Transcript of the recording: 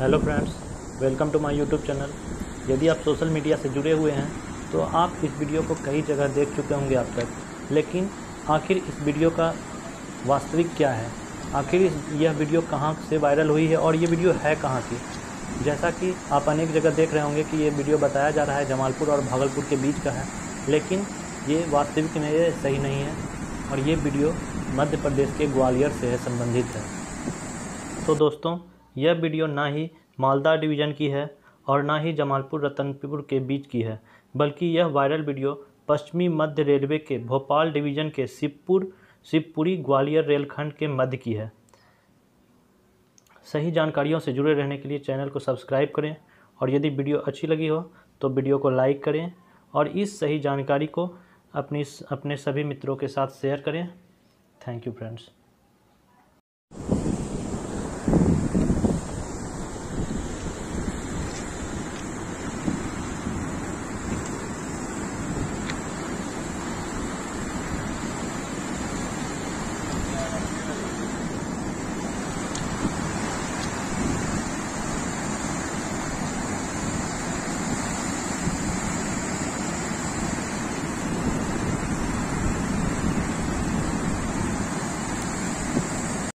Hello friends welcome to my YouTube channel यदि आप social media से जुड़े हुए हैं तो आप इस वीडियो को कई जगह देख चुके होंगे अब तक। लेकिन आखिर इस वीडियो का वास्तविक क्या है? आखिर इस, यह वीडियो कहाँ से वायरल हुई है और ये वीडियो है कहाँ की? जैसा कि आप अनेक जगह देख रहे होंगे कि ये वीडियो बताया जा रहा है जमालपुर और भागलपुर के बीच का है। लेकिन ये वास्तविक में ये सही नहीं है और ये वीडियो मध्य प्रदेश के ग्वालियर से है, संबंधित है। तो दोस्तों यह वीडियो ना ही मालदा डिवीज़न की है और ना ही जमालपुर, रतनपुर के बीच की है, बल्कि यह वायरल वीडियो पश्चिमी मध्य रेलवे के भोपाल डिवीज़न के शिवपुर, शिवपुरी ग्वालियर रेलखंड के मध्य की है। सही जानकारियों से जुड़े रहने के लिए चैनल को सब्सक्राइब करें और यदि वीडियो अच्छी लगी हो तो वीडियो को लाइक करें और इस सही जानकारी को अपनी अपने सभी मित्रों के साथ शेयर करें। Thank you friends.